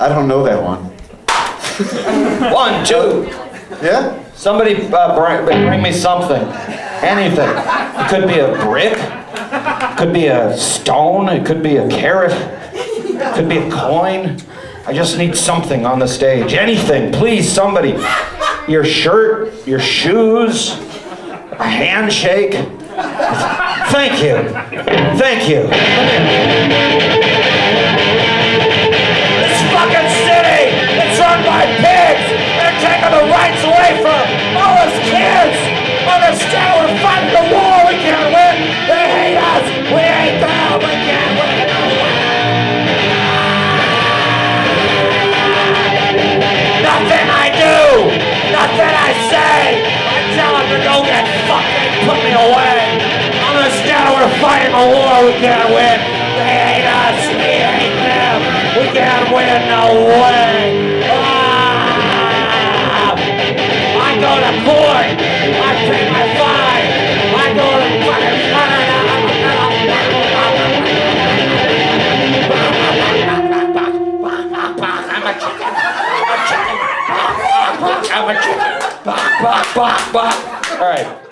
I don't know that one. One, two. Yeah? Somebody uh, bring, bring me something. Anything. It could be a brick. It Could be a stone. It could be a carrot. It could be a coin. I just need something on the stage. Anything, please, somebody. Your shirt, your shoes, a handshake. Thank you. Thank you. Away from all us kids. Understand we're fighting the war. We can't win. They hate us. We hate them. We can't win. Nothing I do, nothing I say. I tell them to go get fucking put me away. Understand we're fighting a war we can't win. They hate us, we hate them. We can't win no way. I'm a chicken. Bop, bop, bop, bop. All right.